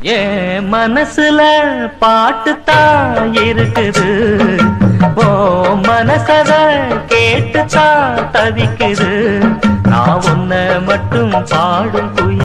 என் மனசுல பாட்டுத்தான் இருக்குது. ஓ மனசத கேட்டுத்தான் தவிக்குது. நான் உன்னை மட்டும் பாடும் குயில்